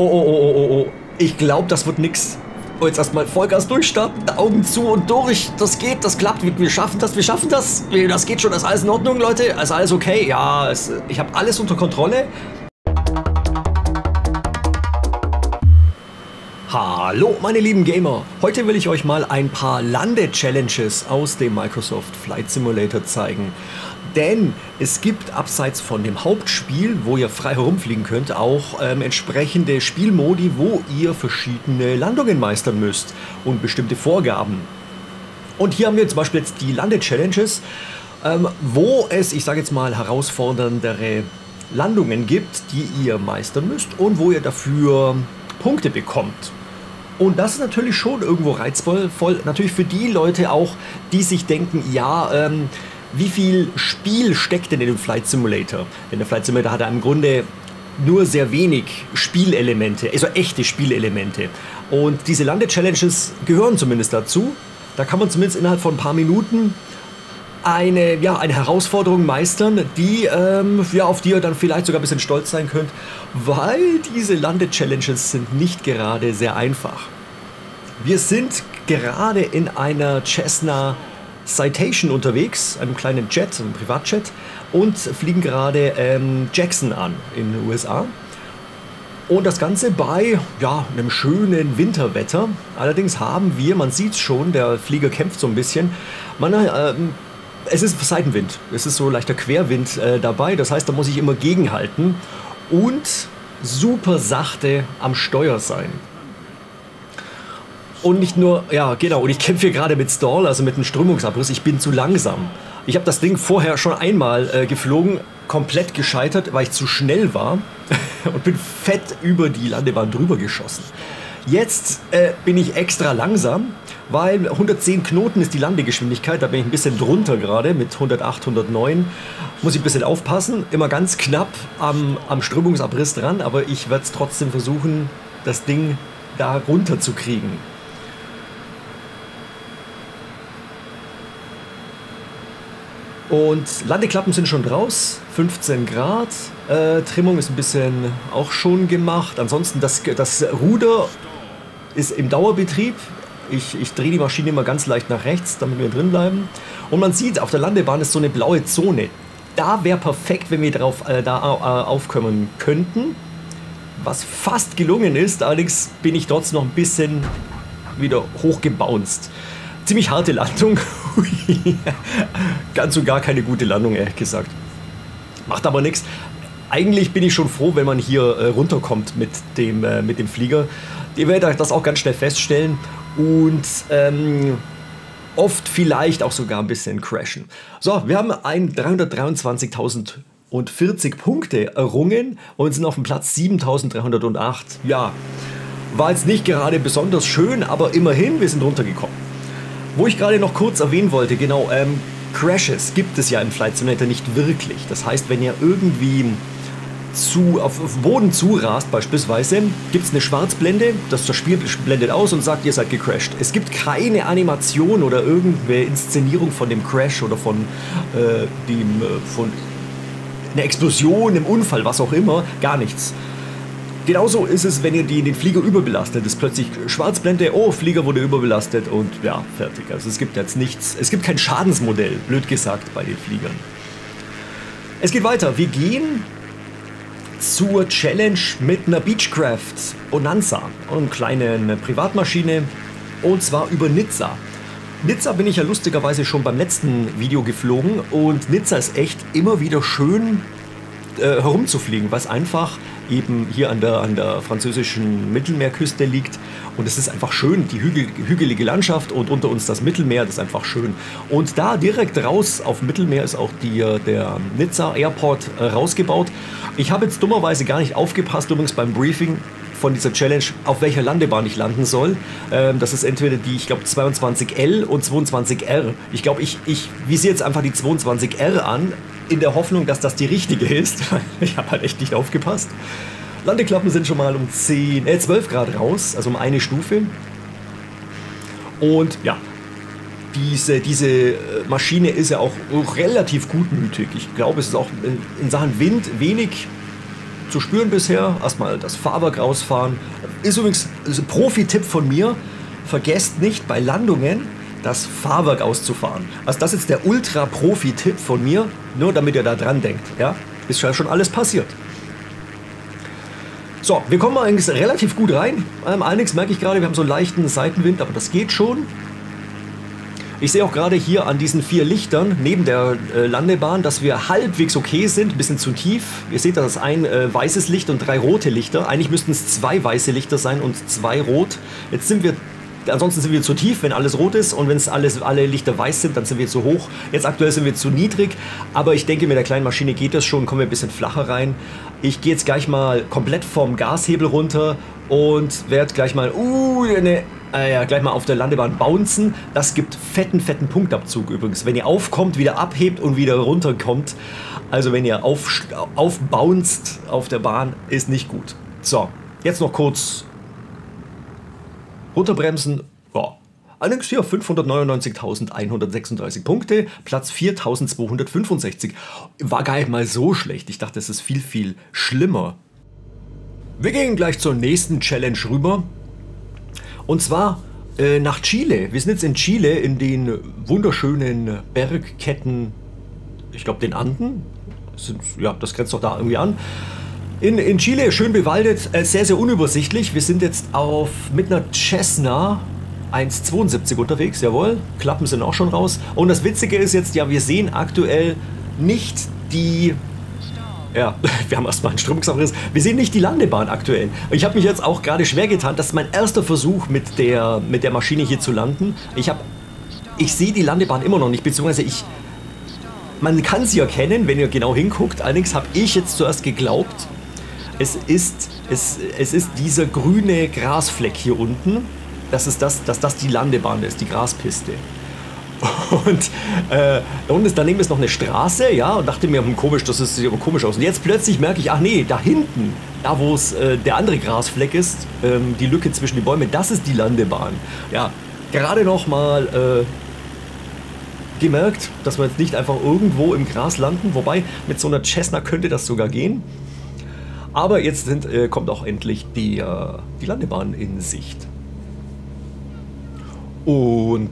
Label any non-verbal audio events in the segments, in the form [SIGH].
Oh, oh, oh, oh, oh, oh. Ich glaube, das wird nix. Oh, jetzt erstmal Vollgas durchstarten, Augen zu und durch. Das geht, das klappt. Wir, wir schaffen das, wir schaffen das. Das geht schon, das ist alles in Ordnung, Leute. Ist alles okay. Ja, es, ich habe alles unter Kontrolle. Hallo meine lieben Gamer, heute will ich euch mal ein paar Lande-Challenges aus dem Microsoft Flight Simulator zeigen. Denn es gibt abseits von dem Hauptspiel, wo ihr frei herumfliegen könnt, auch ähm, entsprechende Spielmodi, wo ihr verschiedene Landungen meistern müsst und bestimmte Vorgaben. Und hier haben wir zum Beispiel jetzt die Lande-Challenges, ähm, wo es, ich sage jetzt mal, herausforderndere Landungen gibt, die ihr meistern müsst und wo ihr dafür Punkte bekommt. Und das ist natürlich schon irgendwo reizvoll, voll, natürlich für die Leute auch, die sich denken, ja, ähm, wie viel Spiel steckt denn in dem Flight Simulator? Denn der Flight Simulator hat im Grunde nur sehr wenig Spielelemente, also echte Spielelemente. Und diese Lande-Challenges gehören zumindest dazu. Da kann man zumindest innerhalb von ein paar Minuten eine, ja, eine Herausforderung meistern, die, ähm, ja, auf die ihr dann vielleicht sogar ein bisschen stolz sein könnt, weil diese Lande-Challenges sind nicht gerade sehr einfach. Wir sind gerade in einer Cessna Citation unterwegs, einem kleinen Jet, einem Privatjet, und fliegen gerade ähm, Jackson an in den USA. Und das Ganze bei ja, einem schönen Winterwetter. Allerdings haben wir, man sieht es schon, der Flieger kämpft so ein bisschen. Man, äh, es ist Seitenwind. Es ist so leichter Querwind äh, dabei. Das heißt, da muss ich immer gegenhalten und super sachte am Steuer sein. Und nicht nur, ja genau, und ich kämpfe hier gerade mit Stall, also mit einem Strömungsabriss. Ich bin zu langsam. Ich habe das Ding vorher schon einmal äh, geflogen, komplett gescheitert, weil ich zu schnell war [LAUGHS] und bin fett über die Landebahn drüber geschossen. Jetzt äh, bin ich extra langsam, weil 110 Knoten ist die Landegeschwindigkeit. Da bin ich ein bisschen drunter gerade mit 108, 109. Muss ich ein bisschen aufpassen. Immer ganz knapp am, am Strömungsabriss dran, aber ich werde es trotzdem versuchen, das Ding da runter zu kriegen. Und Landeklappen sind schon raus, 15 Grad. Äh, Trimmung ist ein bisschen auch schon gemacht. Ansonsten das, das Ruder ist im Dauerbetrieb. Ich, ich drehe die Maschine immer ganz leicht nach rechts, damit wir drin bleiben. Und man sieht, auf der Landebahn ist so eine blaue Zone. Da wäre perfekt, wenn wir darauf äh, da äh, aufkommen könnten. Was fast gelungen ist, allerdings bin ich trotzdem noch ein bisschen wieder hochgebounced. Ziemlich harte Landung. Ganz und gar keine gute Landung, ehrlich gesagt. Macht aber nichts. Eigentlich bin ich schon froh, wenn man hier äh, runterkommt mit dem, äh, mit dem Flieger. Ihr werdet das auch ganz schnell feststellen und ähm, oft vielleicht auch sogar ein bisschen crashen. So, wir haben ein 323.040 Punkte errungen und sind auf dem Platz 7.308. Ja, war jetzt nicht gerade besonders schön, aber immerhin, wir sind runtergekommen. Wo ich gerade noch kurz erwähnen wollte, genau, ähm, Crashes gibt es ja im Flight Simulator nicht wirklich. Das heißt, wenn ihr irgendwie zu, auf, auf Boden zurast beispielsweise, gibt es eine Schwarzblende, das, das Spiel blendet aus und sagt, ihr seid gecrashed. Es gibt keine Animation oder irgendeine Inszenierung von dem Crash oder von äh, dem, äh, von einer Explosion, einem Unfall, was auch immer, gar nichts. Genauso ist es, wenn ihr die, den Flieger überbelastet. Es ist plötzlich Schwarzblende, oh, Flieger wurde überbelastet und ja, fertig. Also es gibt jetzt nichts, es gibt kein Schadensmodell, blöd gesagt, bei den Fliegern. Es geht weiter. Wir gehen zur Challenge mit einer Beechcraft Bonanza, einer kleinen Privatmaschine und zwar über Nizza. Nizza bin ich ja lustigerweise schon beim letzten Video geflogen und Nizza ist echt immer wieder schön äh, herumzufliegen, was einfach eben hier an der, an der französischen Mittelmeerküste liegt. Und es ist einfach schön, die hügel, hügelige Landschaft und unter uns das Mittelmeer, das ist einfach schön. Und da direkt raus auf Mittelmeer ist auch die, der Nizza Airport äh, rausgebaut. Ich habe jetzt dummerweise gar nicht aufgepasst, übrigens beim Briefing von dieser Challenge, auf welcher Landebahn ich landen soll. Ähm, das ist entweder die, ich glaube, 22L und 22R. Ich glaube, ich, ich visiere jetzt einfach die 22R an, in der Hoffnung, dass das die richtige ist. [LAUGHS] ich habe halt echt nicht aufgepasst. Landeklappen sind schon mal um 10, äh 12 Grad raus, also um eine Stufe. Und ja, diese, diese äh, Maschine ist ja auch relativ gutmütig. Ich glaube, es ist auch in Sachen Wind wenig zu spüren bisher. Erstmal das Fahrwerk rausfahren. Ist übrigens ein Profi-Tipp von mir. Vergesst nicht bei Landungen das Fahrwerk auszufahren. Also das ist jetzt der Ultra-Profi-Tipp von mir, nur damit ihr da dran denkt. Ja? Ist schon alles passiert. So, wir kommen eigentlich relativ gut rein. Ähm, allerdings merke ich gerade, wir haben so einen leichten Seitenwind, aber das geht schon. Ich sehe auch gerade hier an diesen vier Lichtern neben der äh, Landebahn, dass wir halbwegs okay sind, ein bisschen zu tief. Ihr seht, das ist ein äh, weißes Licht und drei rote Lichter. Eigentlich müssten es zwei weiße Lichter sein und zwei rot. Jetzt sind wir ansonsten sind wir zu tief, wenn alles rot ist und wenn es alles, alle Lichter weiß sind, dann sind wir zu hoch. Jetzt aktuell sind wir zu niedrig, aber ich denke, mit der kleinen Maschine geht das schon, kommen wir ein bisschen flacher rein. Ich gehe jetzt gleich mal komplett vom Gashebel runter und werde gleich mal, uh, eine äh, ja, gleich mal auf der Landebahn bouncen. Das gibt fetten, fetten Punktabzug übrigens. Wenn ihr aufkommt, wieder abhebt und wieder runterkommt. Also wenn ihr auf, aufbounced auf der Bahn, ist nicht gut. So, jetzt noch kurz runterbremsen. Ja. Allerdings hier 599.136 Punkte, Platz 4.265. War gar nicht mal so schlecht. Ich dachte, es ist viel, viel schlimmer. Wir gehen gleich zur nächsten Challenge rüber. Und zwar äh, nach Chile. Wir sind jetzt in Chile in den wunderschönen Bergketten, ich glaube den Anden. Ja, das grenzt doch da irgendwie an. In, in Chile, schön bewaldet, äh, sehr, sehr unübersichtlich. Wir sind jetzt auf mit einer Cessna 1,72 unterwegs, jawohl. Klappen sind auch schon raus. Und das Witzige ist jetzt, ja, wir sehen aktuell nicht die ja, [LAUGHS] wir haben erstmal einen Strömungsabriss. Wir sehen nicht die Landebahn aktuell. Ich habe mich jetzt auch gerade schwer getan. Das ist mein erster Versuch mit der, mit der Maschine hier zu landen. Ich habe, ich sehe die Landebahn immer noch nicht, beziehungsweise ich, man kann sie erkennen, wenn ihr genau hinguckt. Allerdings habe ich jetzt zuerst geglaubt, es ist, es, es ist dieser grüne Grasfleck hier unten. Das ist das, dass das die Landebahn ist, die Graspiste. [LAUGHS] Und äh, da unten ist daneben ist noch eine Straße, ja, und dachte mir, hm, komisch, das sieht aber komisch aus. Und jetzt plötzlich merke ich, ach nee, da hinten, da wo es äh, der andere Grasfleck ist, ähm, die Lücke zwischen die Bäume, das ist die Landebahn. Ja, gerade noch mal äh, gemerkt, dass wir jetzt nicht einfach irgendwo im Gras landen, wobei mit so einer Cessna könnte das sogar gehen. Aber jetzt sind, äh, kommt auch endlich die, äh, die Landebahn in Sicht. Und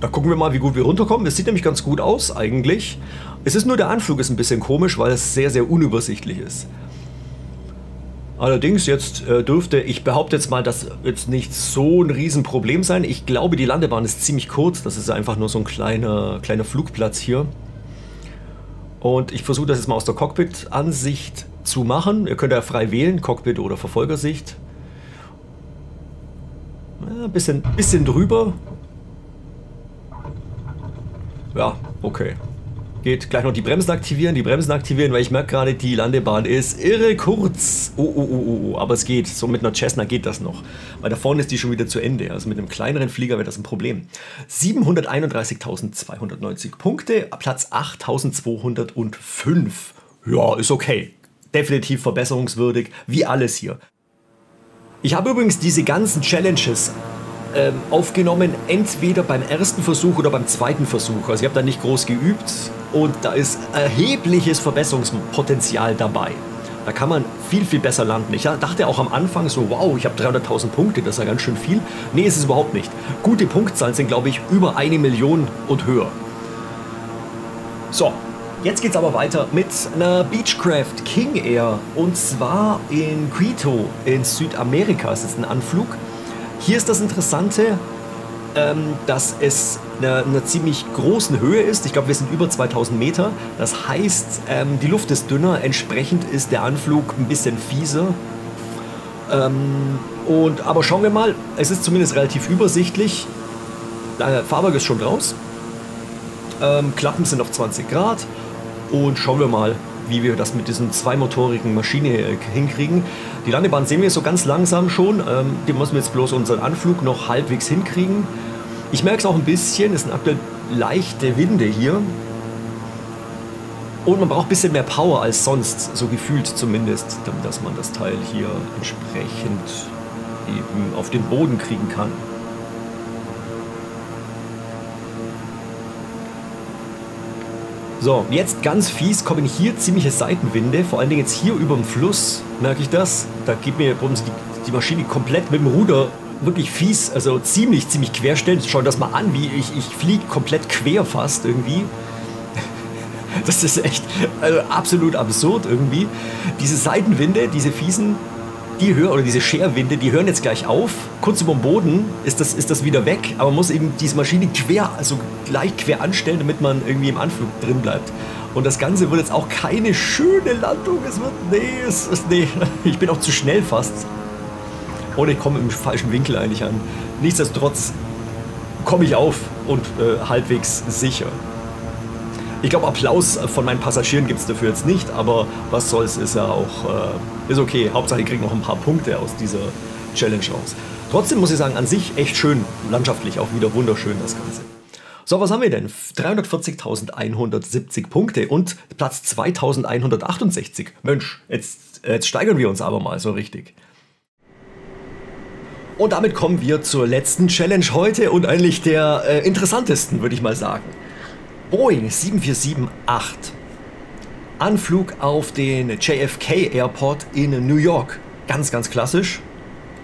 da gucken wir mal, wie gut wir runterkommen. Es sieht nämlich ganz gut aus eigentlich. Es ist nur der Anflug ist ein bisschen komisch, weil es sehr, sehr unübersichtlich ist. Allerdings jetzt äh, dürfte, ich behaupte jetzt mal, dass jetzt nicht so ein Riesenproblem sein. Ich glaube, die Landebahn ist ziemlich kurz. Das ist einfach nur so ein kleiner, kleiner Flugplatz hier. Und ich versuche das jetzt mal aus der Cockpit-Ansicht zu machen. Ihr könnt ja frei wählen, Cockpit oder Verfolgersicht. Ja, bisschen, bisschen drüber, ja, okay. Geht gleich noch die Bremsen aktivieren, die Bremsen aktivieren, weil ich merke gerade, die Landebahn ist irre kurz. Oh, oh, oh, oh, oh, aber es geht. So mit einer Cessna geht das noch. Weil da vorne ist die schon wieder zu Ende. Also mit einem kleineren Flieger wäre das ein Problem. 731.290 Punkte, Platz 8.205. Ja, ist okay. Definitiv verbesserungswürdig, wie alles hier. Ich habe übrigens diese ganzen Challenges ähm, aufgenommen, entweder beim ersten Versuch oder beim zweiten Versuch. Also ich habe da nicht groß geübt und da ist erhebliches Verbesserungspotenzial dabei. Da kann man viel, viel besser landen. Ich dachte auch am Anfang so, wow, ich habe 300.000 Punkte, das ist ja ganz schön viel. Nee, ist es überhaupt nicht. Gute Punktzahlen sind, glaube ich, über eine Million und höher. So, jetzt geht's aber weiter mit einer Beechcraft King Air. Und zwar in Quito in Südamerika. Es ist ein Anflug. Hier ist das Interessante, ähm, dass es eine, eine, ziemlich großen Höhe ist. Ich glaube, wir sind über 2000 Meter. Das heißt, ähm, die Luft ist dünner. Entsprechend ist der Anflug ein bisschen fieser. Ähm, und, aber schauen wir mal. Es ist zumindest relativ übersichtlich. Äh, Fahrwerk ist schon raus. Ähm, Klappen sind auf 20 Grad. Und schauen wir mal, wie wir das mit diesen zweimotorigen Maschine äh, hinkriegen. Die Landebahn sehen wir so ganz langsam schon. Ähm, die müssen wir jetzt bloß unseren Anflug noch halbwegs hinkriegen. Ich merke es auch ein bisschen, es sind aktuell leichte Winde hier. Und man braucht ein bisschen mehr Power als sonst, so gefühlt zumindest, dass man das Teil hier entsprechend eben auf den Boden kriegen kann. So, jetzt ganz fies kommen hier ziemliche Seitenwinde, vor allen Dingen jetzt hier über dem Fluss, merke ich das. Da geht mir die, die Maschine komplett mit dem Ruder wirklich fies, also ziemlich, ziemlich querstellen. Schau das mal an, wie ich, ich fliege komplett quer fast irgendwie. [LAUGHS] Das ist echt also absolut absurd irgendwie. Diese Seitenwinde, diese fiesen, die hören, oder diese Scherwinde, die hören jetzt gleich auf. Kurz über dem Boden ist das, ist das wieder weg, aber man muss eben diese Maschine quer, also gleich quer anstellen, damit man irgendwie im Anflug drin bleibt. Und das Ganze wird jetzt auch keine schöne Landung. Es wird, nee, es ist, nee, [LAUGHS] ich bin auch zu schnell fast. Und ich komme im falschen Winkel eigentlich an. Nichtsdestotrotz komme ich auf und äh, halbwegs sicher. Ich glaube, Applaus von meinen Passagieren gibt es dafür jetzt nicht, aber was soll's, ist ja auch, äh, ist okay. Hauptsache, ich kriege noch ein paar Punkte aus dieser Challenge raus. Trotzdem muss ich sagen, an sich echt schön, landschaftlich auch wieder wunderschön das Ganze. So, was haben wir denn? 340.170 Punkte und Platz 2168. Mensch, jetzt, jetzt steigern wir uns aber mal so richtig. Und damit kommen wir zur letzten Challenge heute und eigentlich der äh, interessantesten, würde ich mal sagen. Boeing 747-8. Anflug auf den JFK Airport in New York. Ganz, ganz klassisch.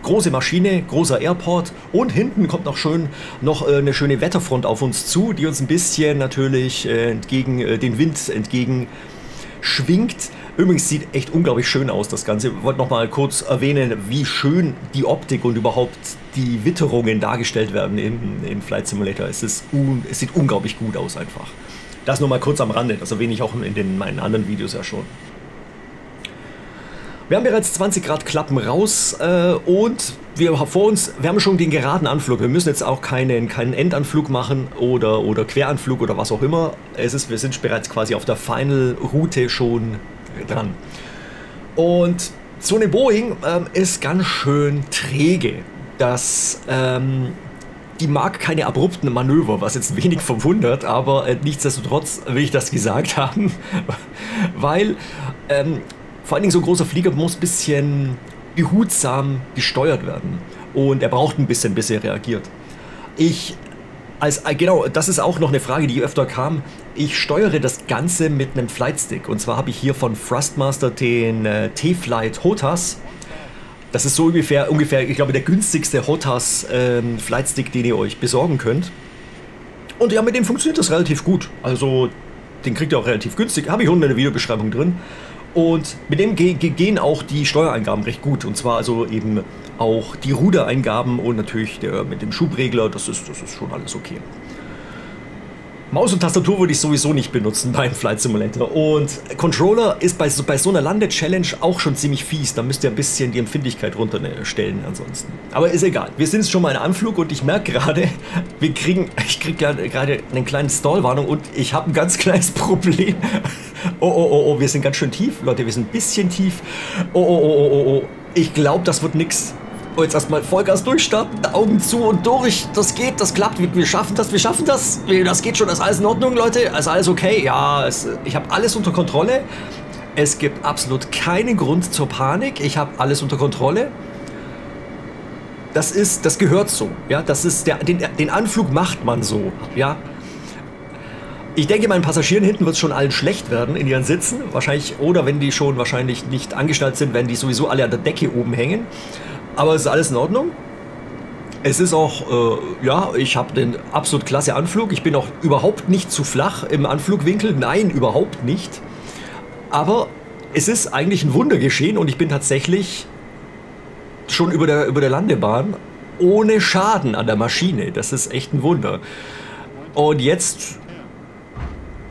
Große Maschine, großer Airport und hinten kommt noch schön noch äh, eine schöne Wetterfront auf uns zu, die uns ein bisschen natürlich äh, entgegen äh, den Wind entgegen schwingt. Übrigens sieht echt unglaublich schön aus, das Ganze. Ich wollte noch mal kurz erwähnen, wie schön die Optik und überhaupt die Witterungen dargestellt werden im, im Flight Simulator. Es, ist un, es sieht unglaublich gut aus einfach. Das nur mal kurz am Rande, das erwähne ich auch in den, meinen anderen Videos ja schon. Wir haben bereits 20 Grad Klappen raus äh, und wir vor uns, wir haben schon den geraden Anflug. Wir müssen jetzt auch keinen, keinen Endanflug machen oder, oder Queranflug oder was auch immer. Es ist, wir sind bereits quasi auf der Final-Route schon dran. Und so eine Boeing ähm, ist ganz schön träge. Das, ähm, die mag keine abrupten Manöver, was jetzt wenig verwundert, aber äh, nichtsdestotrotz will ich das gesagt [LAUGHS] haben, weil ähm, vor allen Dingen so ein großer Flieger muss ein bisschen behutsam gesteuert werden und er braucht ein bisschen, bis er reagiert. Ich als, äh, genau, das ist auch noch eine Frage, die öfter kam. Ich steuere das Ganze mit einem Flightstick. Und zwar habe ich hier von Thrustmaster den äh, T-Flight HOTAS. Das ist so ungefähr, ungefähr, ich glaube, der günstigste HOTAS ähm, Flightstick, den ihr euch besorgen könnt. Und ja, mit dem funktioniert das relativ gut. Also, den kriegt ihr auch relativ günstig. Habe ich unten in der Videobeschreibung drin. Und mit dem ge gehen auch die Steuereingaben recht gut. Und zwar also eben auch die Rudereingaben und natürlich der, mit dem Schubregler. Das ist, das ist schon alles okay. Maus und Tastatur würde ich sowieso nicht benutzen beim Flight Simulator. Und Controller ist bei so, bei so einer Lande-Challenge auch schon ziemlich fies. Da müsst ihr ein bisschen die Empfindlichkeit runterstellen ansonsten. Aber ist egal. Wir sind schon mal in Anflug und ich merke gerade, wir kriegen, ich kriege gerade eine kleine Stallwarnung und ich habe ein ganz kleines Problem. Oh, oh, oh, oh, wir sind ganz schön tief. Leute, wir sind ein bisschen tief. Oh, oh, oh, oh, oh, oh. Ich glaube, das wird nichts. Oh, jetzt erstmal Vollgas durchstarten, Augen zu und durch. Das geht, das klappt. Wir, wir, schaffen das, wir schaffen das. Das geht schon, das ist alles in Ordnung, Leute. Ist alles okay. Ja, es, ich habe alles unter Kontrolle. Es gibt absolut keinen Grund zur Panik. Ich habe alles unter Kontrolle. Das ist, das gehört so. Ja, das ist der, den, den Anflug macht man so. Ja, ich denke, meinen Passagieren hinten wird es schon allen schlecht werden in ihren Sitzen. Wahrscheinlich, oder wenn die schon wahrscheinlich nicht angestellt sind, werden die sowieso alle an der Decke oben hängen. Aber es ist alles in Ordnung. Es ist auch, äh, ja, ich habe den absolut klasse Anflug. Ich bin auch überhaupt nicht zu flach im Anflugwinkel. Nein, überhaupt nicht. Aber es ist eigentlich ein Wunder geschehen und ich bin tatsächlich schon über der, über der Landebahn ohne Schaden an der Maschine. Das ist echt ein Wunder. Und jetzt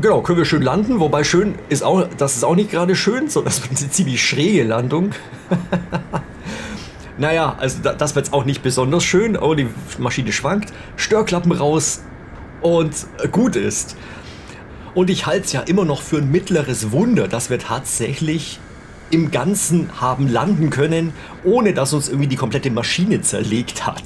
Genau, können wir schön landen, wobei schön ist auch, das ist auch nicht gerade schön, sondern das wird eine ziemlich schräge Landung. [LAUGHS] naja, also das wird jetzt auch nicht besonders schön. Oh, die Maschine schwankt, Störklappen raus und gut ist. Und ich halte es ja immer noch für ein mittleres Wunder, dass wir tatsächlich im Ganzen haben landen können, ohne dass uns irgendwie die komplette Maschine zerlegt hat.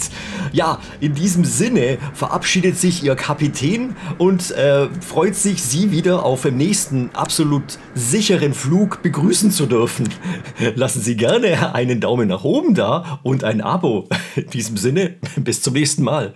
Ja, in diesem Sinne verabschiedet sich Ihr Kapitän und äh, freut sich, Sie wieder auf dem nächsten absolut sicheren Flug begrüßen zu dürfen. [LAUGHS] Lassen Sie gerne einen Daumen nach oben da und ein Abo. [LAUGHS] In diesem Sinne, bis zum nächsten Mal.